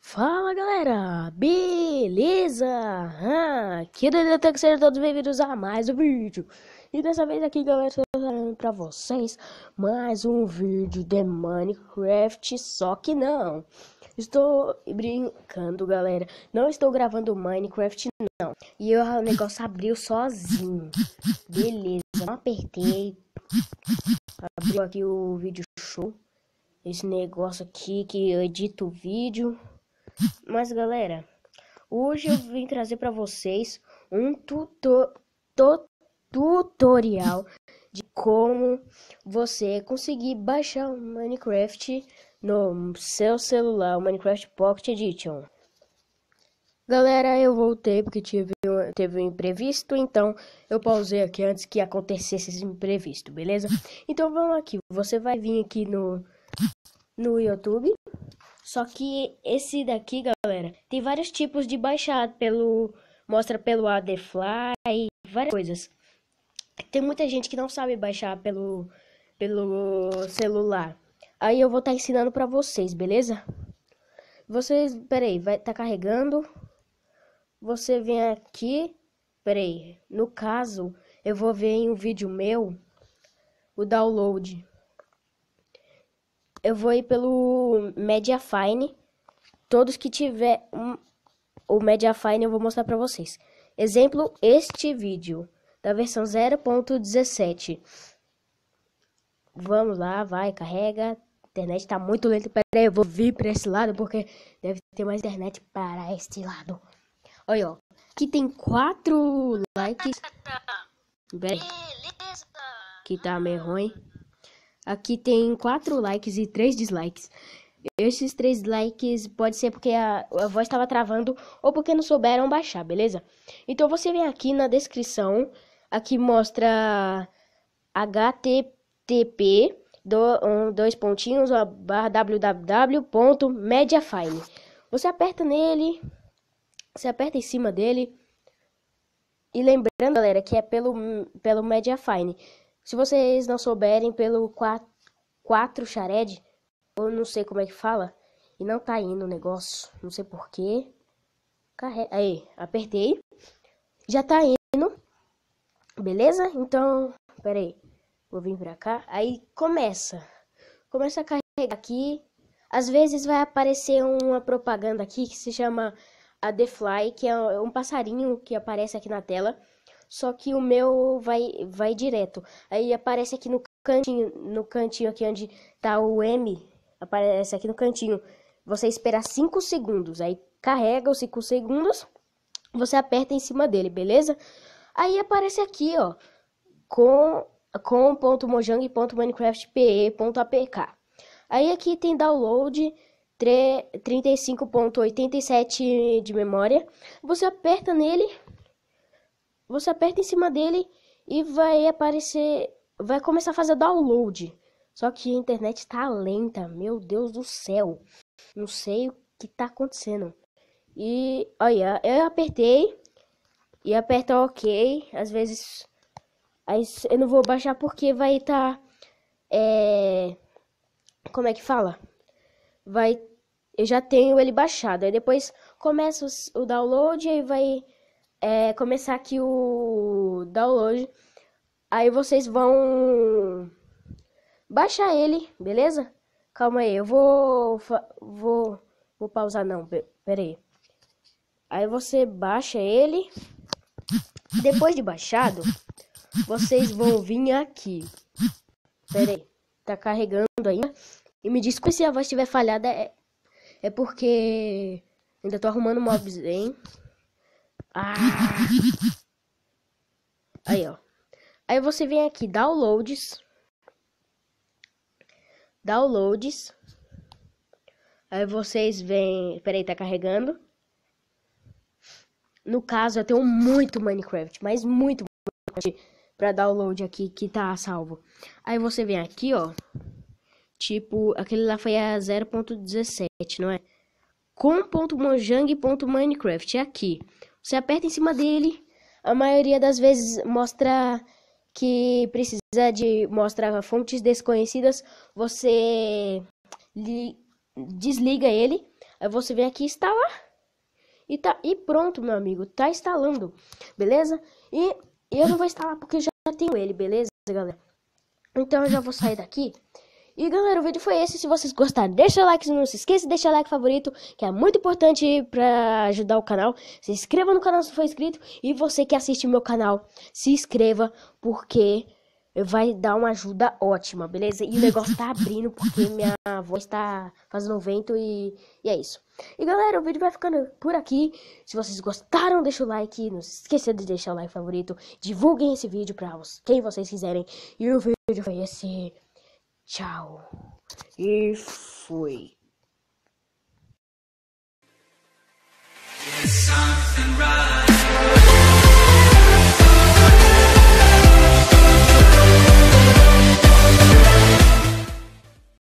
Fala galera, beleza? Ah, aqui é Dedeta que sejam todos bem-vindos a mais um vídeo. E dessa vez aqui galera, estou trazendo pra vocês mais um vídeo de Minecraft Só que não, estou brincando galera. Não estou gravando Minecraft não. E o negócio abriu sozinho. Beleza, não apertei. Abriu aqui o vídeo show. Esse negócio aqui que eu edito o vídeo. Mas galera, hoje eu vim trazer para vocês um tuto tu tutorial de como você conseguir baixar o Minecraft no seu celular, o Minecraft Pocket Edition. Galera, eu voltei porque tive, teve um imprevisto, então eu pausei aqui antes que acontecesse esse imprevisto, beleza? Então vamos aqui, você vai vir aqui no, no YouTube, só que esse daqui, galera, tem vários tipos de baixar pelo mostra pelo Adfly várias coisas. Tem muita gente que não sabe baixar pelo pelo celular. Aí eu vou estar tá ensinando para vocês, beleza? Vocês, peraí, vai tá carregando. Você vem aqui, peraí. No caso, eu vou ver em um vídeo meu o download eu vou ir pelo Mediafine. Todos que tiver um, o Mediafine eu vou mostrar para vocês. Exemplo, este vídeo da versão 0.17. Vamos lá, vai, carrega. A internet tá muito lenta. Pera aí, eu vou vir para esse lado porque deve ter mais internet para este lado. Olha, ó. Aqui tem quatro likes. Aí. Que tá meio ruim. Aqui tem 4 likes e 3 dislikes. Esses 3 likes pode ser porque a, a voz estava travando ou porque não souberam baixar, beleza? Então você vem aqui na descrição, aqui mostra http do, um, dois pontinhos barra www.mediafine. Você aperta nele, você aperta em cima dele. E lembrando, galera, que é pelo, pelo Mediafine. Se vocês não souberem pelo 4, 4 Shared, eu não sei como é que fala, e não tá indo o negócio, não sei porquê. Carrega. Aí, apertei. Já tá indo. Beleza? Então, pera aí. Vou vir pra cá. Aí começa. Começa a carregar aqui. Às vezes vai aparecer uma propaganda aqui que se chama a The Fly, que é um passarinho que aparece aqui na tela. Só que o meu vai, vai direto. Aí aparece aqui no cantinho, no cantinho aqui onde tá o M, aparece aqui no cantinho. Você espera 5 segundos, aí carrega os 5 segundos, você aperta em cima dele, beleza? Aí aparece aqui, ó, com com.mojang.minecraftpe.apk. Aí aqui tem download 35.87 de memória. Você aperta nele você aperta em cima dele e vai aparecer, vai começar a fazer download. Só que a internet tá lenta, meu Deus do céu. Não sei o que tá acontecendo. E olha, eu apertei e aperta OK, às vezes aí eu não vou baixar porque vai estar tá, é como é que fala? Vai eu já tenho ele baixado. Aí depois começa o download e vai é, começar aqui o download. Aí vocês vão baixar ele, beleza? Calma aí, eu vou vou vou pausar não, pera aí. Aí você baixa ele. Depois de baixado, vocês vão vir aqui. Pera aí, tá carregando ainda. E me desculpe se a voz estiver falhada, é, é porque ainda tô arrumando mobs, hein? Ah. Aí, ó. Aí você vem aqui, downloads. Downloads. Aí vocês vêm... Peraí, tá carregando. No caso, eu tenho muito Minecraft, mas muito Minecraft pra download aqui que tá salvo. Aí você vem aqui, ó. Tipo, aquele lá foi a 0.17, não é? com.mojang.minecraft é aqui. Você aperta em cima dele, a maioria das vezes mostra que precisa de mostrar fontes desconhecidas, você li, desliga ele, aí você vem aqui instalar e tá e pronto, meu amigo, tá instalando, beleza? E eu não vou instalar porque já tenho ele, beleza, galera? Então eu já vou sair daqui. E galera, o vídeo foi esse. Se vocês gostaram, deixa o like. Não se esqueça de deixar o like favorito, que é muito importante pra ajudar o canal. Se inscreva no canal se for inscrito. E você que assiste meu canal, se inscreva, porque vai dar uma ajuda ótima, beleza? E o negócio tá abrindo porque minha voz tá fazendo vento e, e é isso. E galera, o vídeo vai ficando por aqui. Se vocês gostaram, deixa o like. Não se esqueça de deixar o like favorito. Divulguem esse vídeo pra quem vocês quiserem. E o vídeo foi esse. Tchau. E fui.